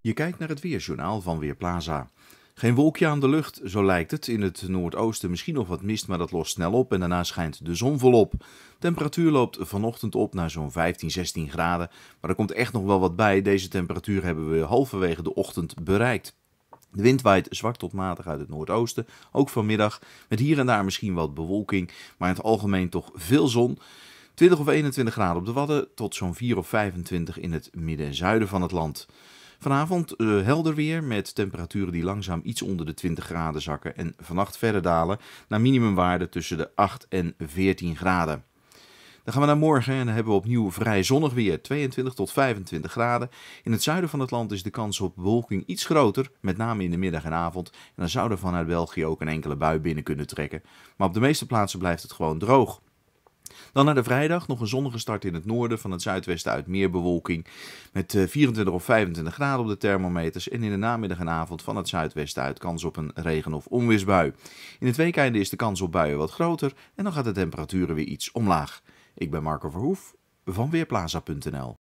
Je kijkt naar het weerjournaal van Weerplaza. Geen wolkje aan de lucht, zo lijkt het. In het noordoosten misschien nog wat mist, maar dat lost snel op en daarna schijnt de zon volop. Temperatuur loopt vanochtend op naar zo'n 15, 16 graden, maar er komt echt nog wel wat bij. Deze temperatuur hebben we halverwege de ochtend bereikt. De wind waait zwak tot matig uit het noordoosten, ook vanmiddag, met hier en daar misschien wat bewolking, maar in het algemeen toch veel zon. 20 of 21 graden op de Wadden tot zo'n 4 of 25 in het midden en zuiden van het land. Vanavond uh, helder weer met temperaturen die langzaam iets onder de 20 graden zakken en vannacht verder dalen naar minimumwaarde tussen de 8 en 14 graden. Dan gaan we naar morgen en dan hebben we opnieuw vrij zonnig weer, 22 tot 25 graden. In het zuiden van het land is de kans op bewolking iets groter, met name in de middag en avond. En dan zou er vanuit België ook een enkele bui binnen kunnen trekken. Maar op de meeste plaatsen blijft het gewoon droog. Dan naar de vrijdag nog een zonnige start in het noorden, van het zuidwesten uit meer bewolking. Met 24 eh, of 25 graden op de thermometers. En in de namiddag en avond van het zuidwesten uit kans op een regen- of onweersbui. In het weekende is de kans op buien wat groter en dan gaat de temperatuur weer iets omlaag. Ik ben Marco Verhoef van Weerplaza.nl